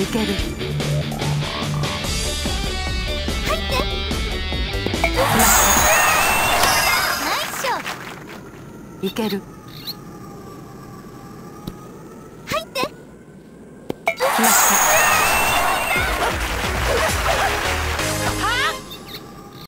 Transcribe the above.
いける。入って。ナイスいける。入って。